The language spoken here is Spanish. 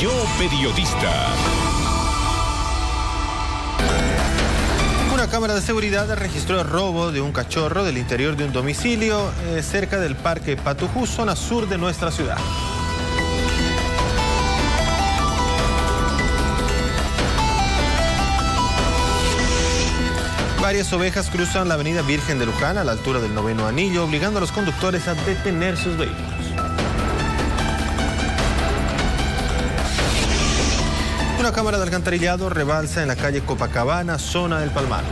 Yo Periodista. Una cámara de seguridad registró el robo de un cachorro del interior de un domicilio eh, cerca del Parque Patujú, zona sur de nuestra ciudad. Varias ovejas cruzan la avenida Virgen de Luján a la altura del noveno anillo, obligando a los conductores a detener sus vehículos. Una cámara de alcantarillado rebalsa en la calle Copacabana, zona del Palmar.